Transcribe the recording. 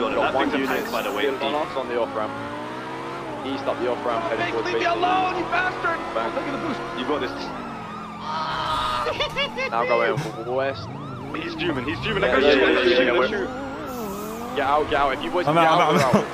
Got one unit tank, by the way. on the off ramp. East up the off ramp, heading towards leave me alone, you bastard! Look at the boost. You got this. Now going west. He's human. he's human. Yeah, Let's yeah, shoot, yeah, let's yeah, shoot, yeah, shoot. Get out, get out. If you boys I'm get out, out, I'm out, out.